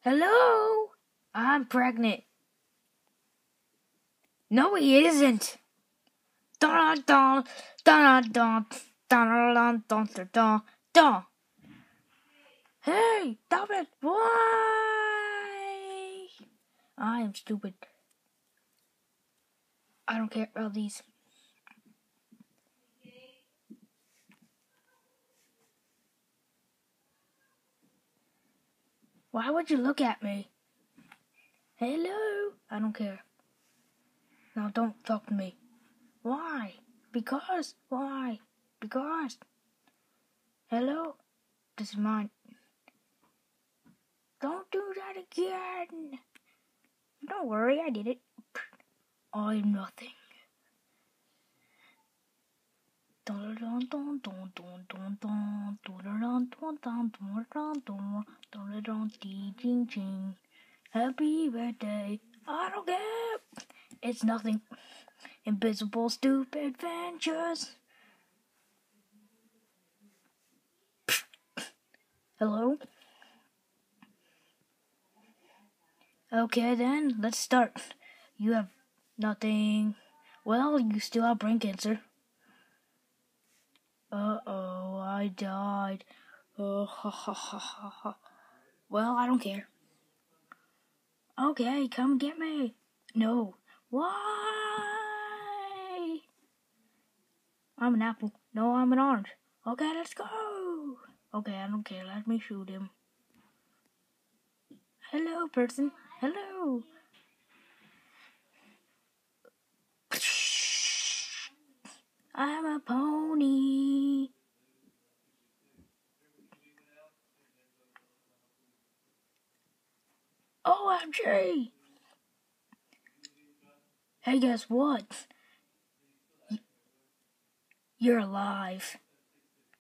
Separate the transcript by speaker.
Speaker 1: Hello? I'm pregnant. No, he isn't. Dun dun dun dun dun dun dun dun dun dun. Hey, stop it! Why? I am stupid. I don't care about these. Why would you look at me? Hello? I don't care. Now don't talk to me. Why? Because. Why? Because. Hello? This is mine. Don't do that again. Don't worry, I did it. I'm nothing. Happy birthday. I don't care. It's nothing. Invisible stupid adventures. Hello? Okay then, let's start. You have nothing. Well, you still have brain cancer. Uh oh, I died. Oh, ha ha ha ha ha. Well, I don't care. Okay, come get me. No. Why? I'm an apple. No, I'm an orange. Okay, let's go. Okay, I don't care. Let me shoot him. Hello, person. Hello. Oh, OMG! Hey, guess what? You're alive.